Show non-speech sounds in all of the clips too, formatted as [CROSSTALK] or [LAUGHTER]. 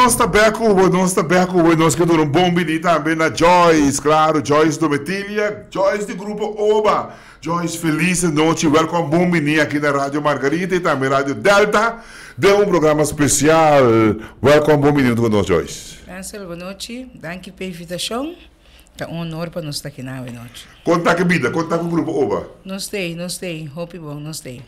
nós está beco, nós está beco, nós que um bom menino também na Joyce, claro, Joyce Dometilha, Joyce do grupo Oba. Joyce, feliz noite, welcome bom menino aqui na Rádio Margarita e também Rádio Delta, de um programa especial. Welcome bom menino conosco, Joyce. Ansel, boa noite, danke pela invitação. É um honor para nós estar aqui na noite. Conta que vida, conta com o grupo Oba. Nós tem, nós tem, hope bom, nós tem.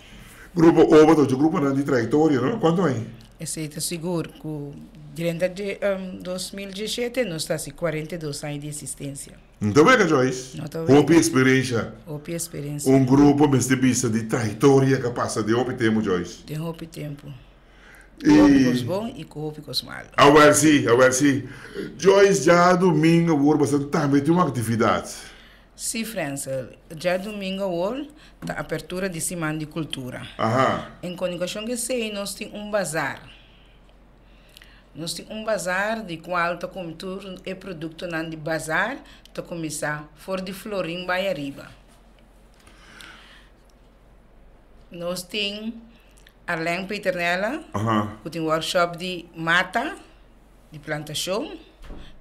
Grupo Oba, o grupo de trajetória, não? Quanto é? Esse está seguro que durante um, 2017 nós está 42 anos de existência. Muito bem, Joyce. Hope experiência. Hope experiência. Um grupo mas de trajetória que passa de hope tempo, Joyce. De hope tempo. E... Hópicos bom e com hópicos mal. A ver se, a ver se. Joyce, já domingo, bastante também tem uma atividade. Sim, França. Já domingo, hoje, a abertura de Semana de Cultura. Aham. Em comunicação que sei, nós temos um bazar. Nós temos um bazar de qual a cultura e produto não de bazar, está começar for de Florim Baiariba. Nós temos Arlen Peternella, Aham. que tem workshop de mata, de plantação,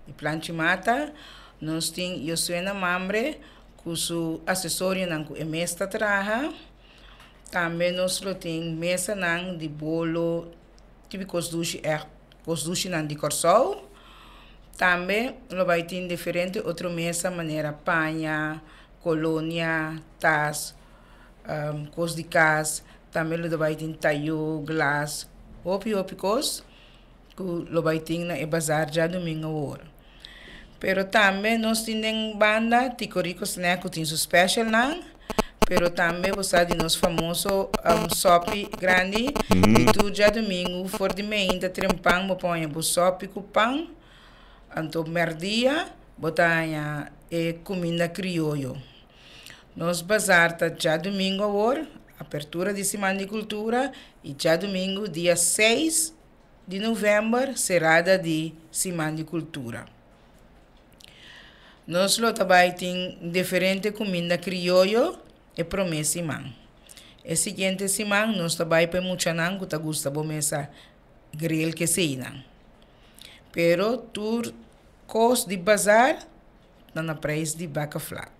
de plante mata. Nós temos Josuena Mambre, com seu assessório não com mesa traja. Também nós temos mesa de bolo, tipo cosduche é cosduche não de corsol. Também nós vai ter diferente outra mesa maneira panha, colônia, tas, um, de cas. Também nós vai ter taio, glass, opi opi. Que nós vai ter na bazar já domingo hora. Pero também nós temos banda Ticorico Snack, que tem special não. Pero também você de nosso famoso um, sopi grande. E tu já domingo, for de ainda trempang, mo põe o sopi com pão. Anto merdia, botanha e comida criollo. Nós bazar tá já domingo agora, abertura de Semana de Cultura. E já domingo, dia 6 de novembro, serada de Semana de Cultura. Nós lo também tem diferente comida criollo e promessa imã. E seguinte semana nós também para não que gusta bom mesa grill que se não. Pero tur cos de bazar na na preço de baca flaco.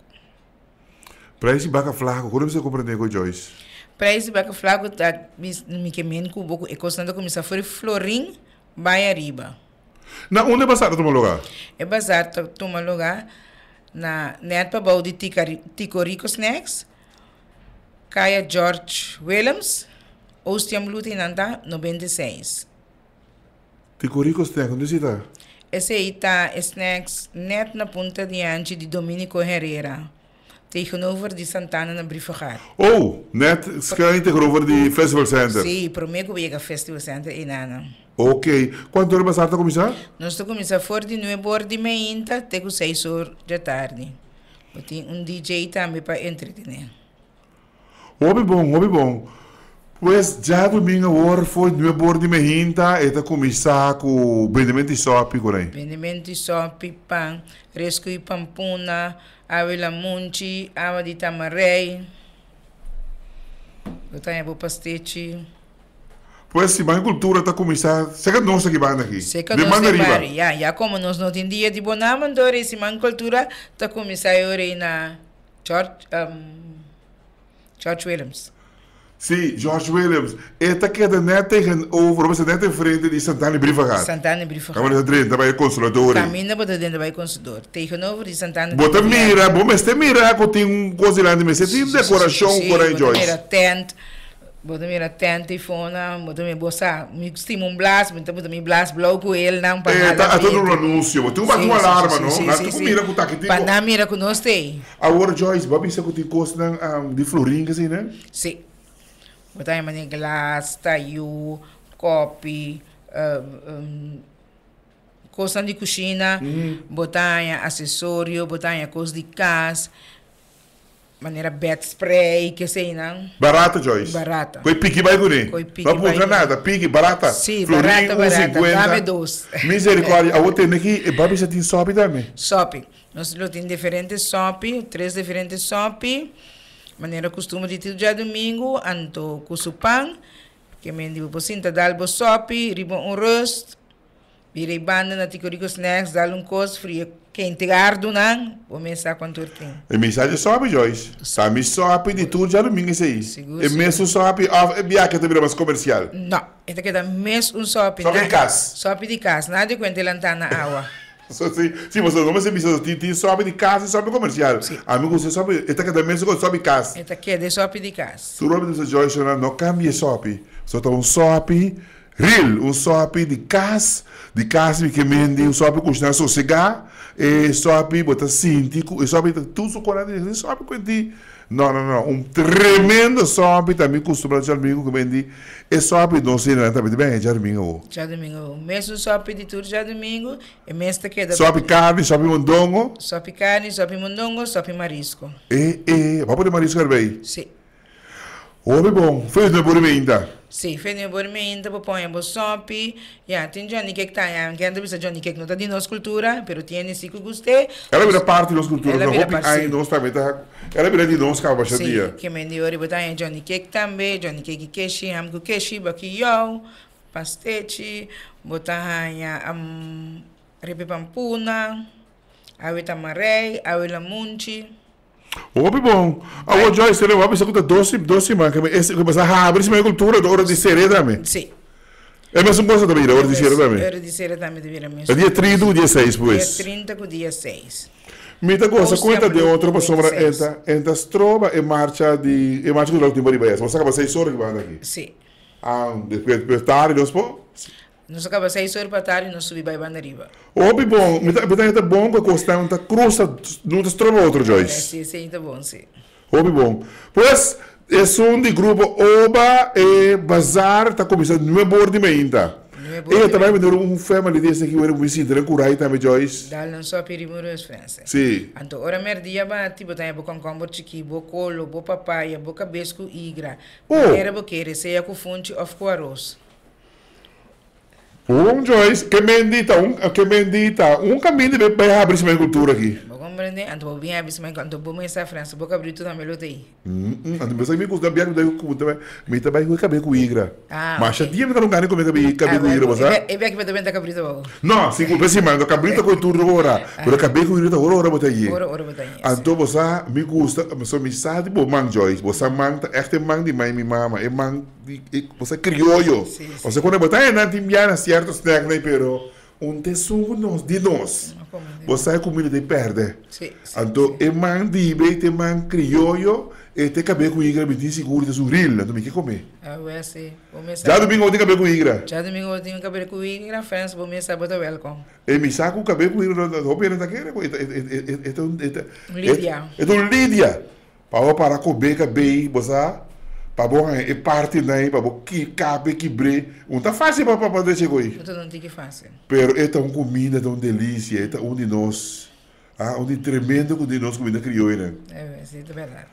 Preço de baca flaco, como você compreende com Joyce? Preço de baca flaco tá me que men com pouco e costando começar foi florim vai arriba. Na onde é passado toma lugar? É bazar toma lugar na net para bau de Ticorico Snacks. Kaya George Williams, Ostium Lutinanta 96. Ticorico Snack, onde está? Esse aí está Snacks net na ponta diante de Dominico Herrera, tegenover de Santana na Brifagar. Oh, net ska tegenover die Festival Center. Sim, prometo que Festival Center em Ana. Ok. Quanto hora passar a começar? Nós estamos começando for de 9 horas de manhã até 6 horas da tarde. Tem um DJ também para entretener. Hobby bom, hobby bom. Pois já domingo agora foi de bor de mehinta e tá começar com vendimento de sopa, corém. Vendimento de sopa, pão, resco e pampuna, munchi, água de tamarei. Eu tenho o pastete. Pois se a cultura tá começar, seca nossa que vai aqui. Seca nossa que vai. Já, já como nós não tem dia de bonamandor, se a cultura tá começar a na George, um, George Williams. Sim, George Williams. Esta queda net tegenover, mas net em frente de Santana e Brifagar. Santana e Brifagar. Caminho de dentro, vai consulador. Caminho para dentro, vai consulador. Tegenover de Santana e Bota mira, bom, mas tem mira, que tem um coisa lá de mesa, tem decoração, aí, Joyce. Mira, tent. Bota mira tent e fona, bota me bossa, me estima um blast, bota me blast blow com ele, não para É, tá todo no anúncio, tem uma alarma, não? Mas tu mira com tá que tem. Para mira com nós tem. Agora, Joyce, babi se que tem coisa de florinha, assim, né? Sim. Botar em glass, taio, copo, uh, um, coisa de cozinha, Uhum. botar acessório, botar coisa de casa, maneira bed spray, que sei não. Barata, Joyce. Barata. Coi pique vai guri. Coi pique Não puxa nada, pique, barata. Sim, Florinha, barata, barata. 1,50. Dame dois. [LAUGHS] Misericórdia. A outra tem aqui, babi se tem sobe também. Shopping. Nós temos diferentes shopping, três diferentes shopping. Maneira costume de tudo dia domingo, anto cusupan, que me digo posinta dalbo sopi, ribo um roast, Virei banda na Ticorico Snacks, dá um cos frio. Quem te gardo não, começar com turquim. E mensagem sobe, Joyce. Me sobe de tudo já domingo isso aí. Seguro, E mesmo sobe, é biaca também mais comercial. Não, esta queda mesmo um sope. Sope de casa. Sope de casa, nada de quente lantar na água. Assim, sim, você não missão, tem, tem sobe de casa e sobe comercial. Sim. Amigo, você sobe, esta que também sobe casa. Esta queda é sope de casa. Tu Robin disse, Joyce, não, não cambia sope. Só tá um sope real, um sope de casa, de casa que mende, um sope custa sossegar, e sope bota síntico, e sope tudo isso corado, e sope com ti. Não, não, não, um tremendo sope também costuma de amigo que mende, e sope não sei nada também, bem. Já domingo, mesmo sope de tudo já domingo, e mesmo queda. Sope carne, sope mondongo, Sope carne, sope mundongo, sope marisco. e, e, vamos poder marisco bem. Sim. Ô, bom, fez de boa ainda. Sim, fez por mim, então põe a sope. Já, tem Johnny que está aí, que anda bisa Johnny que não está de nossa cultura, pero tem sim que gostei. Ela vira parte da nossa cultura, Ela vira parte, aí sim. nós também tá. Ela vira de nós, calma, Sim, dia. que me deu botar aí Johnny Cake também, Johnny Cake keshi, ham ku keshi, baki yo, pastete, botar aí um, repe pampuna, awe tamarei, awe Ô, bom. A o Joyce, ele vai pensar que doce, doce, man, que esse passa a abrir minha cultura da hora de ser também. Sim. É mesmo coisa também, da hora de ser também. Era de ser também de mim. É dia 30 ou dia 6, Dia pois. 30 com dia 6. Mita gosta, Ou conta de outra sombra 26. enta, enta strova e marcha de e marcha do Lago Timbari Baez. Você acaba 6 horas que vai aqui. Sim. Ah, depois depois tarde, nós Nós acaba 6 horas para tarde e nós subimos para a riba. Ô, bom, mita mita é bom que costa enta cruza, não te strova outro Joyce. Sim, sim, tá bom, sim. Ô, bom. Pois, é um de grupo Oba e Bazar está começando no bordo ainda. Não é eu também me deu um family desse aqui, eu era um era curai também, Joyce. Dá não só perimuros, França. Sim. Anto ora merdia ba tipo tem bo concombo chiqui, bo colo, bo papaya, bo cabesco igra. Oh. Era bo querer seja com fonte of com arroz. Um Joyce, que bendita, um, que bendita. Um caminho de vai abrir essa cultura aqui. Bo bo bem abis mas anto bo essa França, bo cabri tudo também lotei. Hum, hum, ando pensando me custa bem, daí eu também, me também com cabelo com igra. Ah, Mas já ok. tinha me dar um ganho com cabelo cabelo com igra, você? E bem que vai também tá cabrito bo. Não, sim, com esse mano, cabelo com tudo agora. Por cabelo com igra, agora ora botar aí. Ora ora bo tem. Então você me gusta, mas só me sabe bom man Joyce, você man tá echt man de mãe minha mama, é man e- você crioulo. Sim, sim. Você quando botar é na timbiana certo snack né, pero um tesouro nós de nós. Não. Você é comida de perde. Sim. sim. Então é man de bem, é man crioulo, e tem cabelo com igra, me diz seguro de surril, então me que comer. Ah. Bo me Já domingo eu tenho cabelo com igra. Já domingo eu tenho cabelo com igra, França, bo me essa bota welcome. E me saco o cabelo com igra, não pena tá querendo, é é é é um Lídia. É um Lídia. Para parar com bem cabelo, você bom é parte daí, bom que cabe que bre. Não tá fácil para para deixar aí. Tudo não tem que fazer. Pero é tão comida, tão delícia, é tão um de nós. Ah, um de tremendo com de nós comida crioula. É, vai ser de verdade.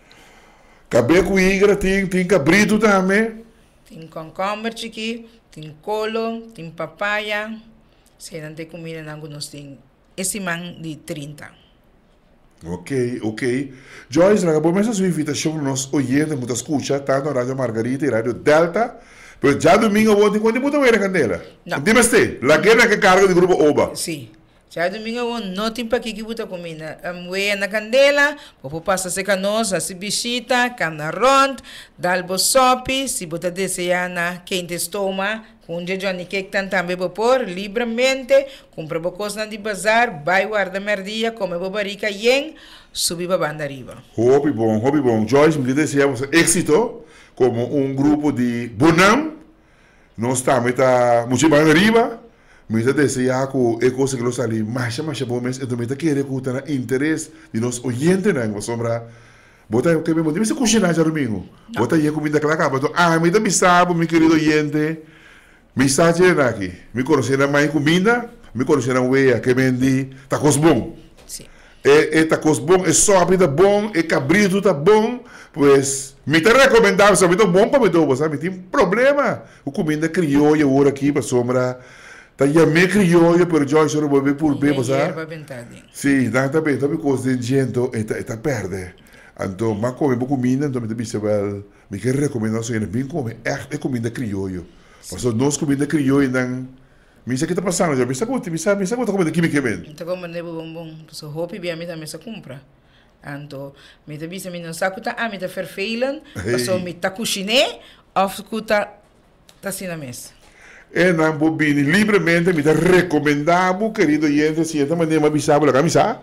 Cabelo com igra tem tem cabrito também. Tem concombre chiqui, tem colo, tem papaya. Se não tem comida, não nós tem esse man de 30. Ok, ok. Joyce, acabou mesmo sua invitação nos oyentes, muita escucha, tanto na Rádio Margarita e Rádio Delta. Pero já domingo, ontem, quando você vai candela? Não. Dime você, la guerra que carga do grupo OBA. Sim. Já domingo eu não tem para que que botar comida. Um, Ué na candela, popo passa se canosa, se bichita, cana rond, dalbo sopi, se botar deseana, quente estoma, com de Johnny Cake também vou pôr livremente, compra coisa de bazar, vai guarda merdia, come bobarica, yen, subir para banda arriba. Hobby bom, hobby bom. Joyce, me desejamos éxito como um grupo de Bonam. Nós estamos muito bem arriba. Me desejar que é coisa que nós ali mais mais bom mês. Então, me que tenha interesse de nós oyentes, né? Vamos sombra. Bota o que me motiva. Você cozinhar já domingo. Bota aí a comida que ela acaba. Então, ah, me dá bisabo, meu querido oyente. Me sabe aqui. Me conhecer mais comida. Me conhecer a uia que vende tacos bom. Sim. É, é tacos bom, é sopa tá bom, é cabrito tá bom, pues me te recomendava, sabe, tá bom para me dar, sabe, tem problema. O comida criolla agora aqui para sombra, tá já me criolla, pero eu só vou ver por bem, Erva sabe? bentadinha. Sim, dá também, também coisa de gente, eta eta perde. Então, mas come boa comida, então me disse wel, me quer recomendar só bem come, é, é comida criolla. Mas nós comida criolla não Misa que está passando, já misa kuti, misa misa kuti como que me quemen. Então como ne bom bom, so hope bia mita mesa compra. Anto mita bisa mi non sa kuta a mita vervelen, Hey. so mita kushine of kuta ta sina mesa. E não bobini livremente me recomendamos, querido oyente, si esta maneira me avisava la camisa,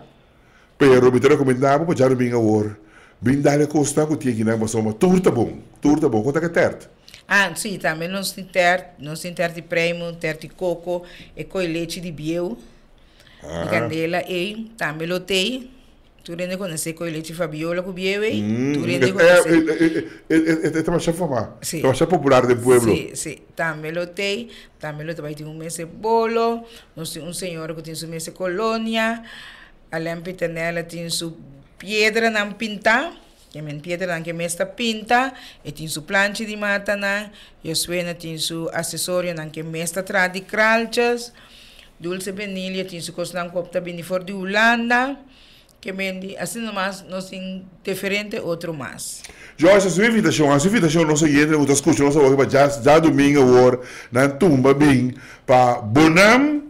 pero me recomendamos para já domingo agora. Bem dale costa que tinha que não passou uma turta bom, turta bom, conta que terte. Ah, sim, também nós temos ter, nós temos ter de prêmio, ter de coco, e com leite de biel, de candela, e também lotei. Tu rende conhecer com leite de fabiola com biel, e tu rende conhecer. é, é, é, é popular do pueblo. Também lotei, também lotei, vai ter um mês de bolo, um senhor que tem seu mês de colônia, a lâmpada nela tem sua pedra na pintar, que é pedra que mesta pinta, e tem sua plancha de mata e a suena tem seu acessório que mesta tradi kralchas, dulce vanilha tem sua bem for de Holanda, que mendi, assim nomás, nós temos diferente outro mais. Joyce, a sua invitação, a sua invitação, nosso oyente, o escuta, nosso ouve, para já, já domingo agora, na tumba bem, para Bonam,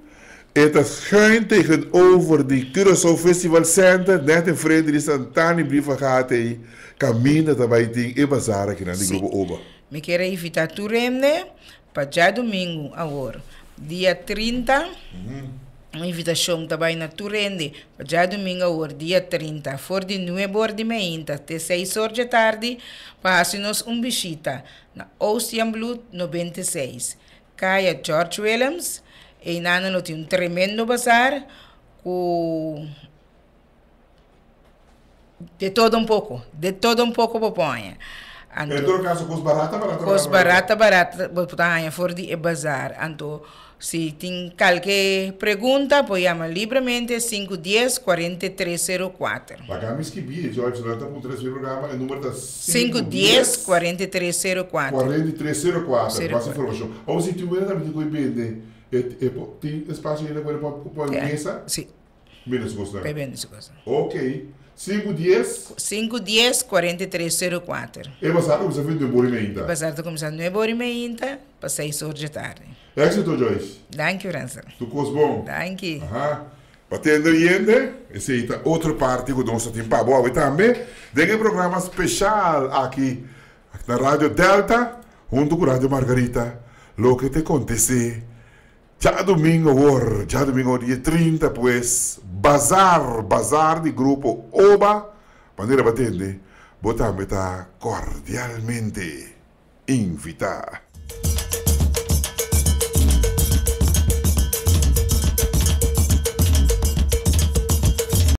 is schuin tegenover die Curaçao Festival Center, net in frente die Santani Brievengaten, caminha também tem e bazar aqui na Sim. grupo Oba. Me quero invitar tu Remne para já domingo agora, dia 30. Uma invitação também na Turende, já domingo agora, dia 30, for de 9 horas de manhã até 6 horas da tarde, para nos um visita na Ocean Blue 96. Caia George Williams, e nana no tem um tremendo bazar, com de todo um pouco, de todo um pouco poponha. Em todo caso, coisa barata, barata, Coisa barata, barata, botanha for de e bazar. Então, se tem qualquer pergunta, pode chamar livremente 510-4304. Pagamos que bia, Joyce, nós estamos com três programa, o número está 510-4304. 4304, Zero mais quatro. informação. Ou se tu ainda também tem vende, tem espaço ainda para pôr mesa, Sim, menos gosto. isso. coisa. Ok. 510, 510-4304. e passar o desafio do movimento. Bazar está começando 9 horas e meia para 6 horas da tarde. Éxito, Joyce. Danke, França. Tu cos bom. Danke. Ajá. Batendo oyente, essa é parte que nós temos para boa também. Tem um programa especial aqui na Rádio Delta, junto com a Rádio Margarita. Lo que te acontece. Já domingo agora, já domingo dia 30, pues, bazar, bazar de grupo OBA, maneira batende, botamos está cordialmente invitar.